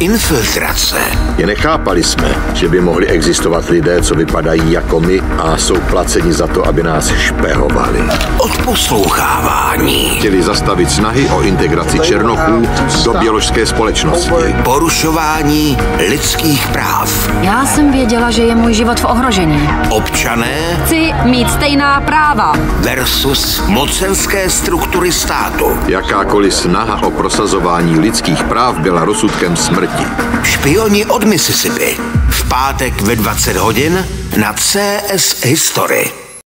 infiltrace. Je nechápali jsme, že by mohli existovat lidé, co vypadají jako my a jsou placeni za to, aby nás špehovali. Odposlouchávání. Chtěli zastavit snahy o integraci Černochů do běložské společnosti. Porušování lidských práv. Já jsem věděla, že je můj život v ohrožení. Občané Chci mít stejná práva. versus mocenské struktury státu. Jakákoliv snaha o prosazování lidských práv byla rozsudkem smrti. Špioni od Mississippi. V pátek ve 20 hodin na CS History.